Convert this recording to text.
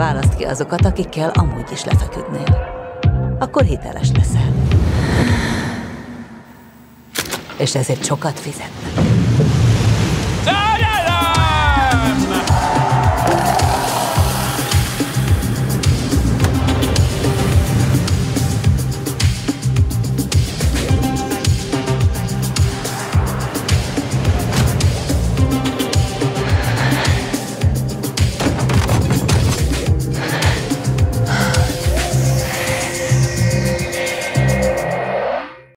Választ ki azokat, akikkel amúgy is lefeküdnél. Akkor hiteles leszel. És ezért sokat fizetnek.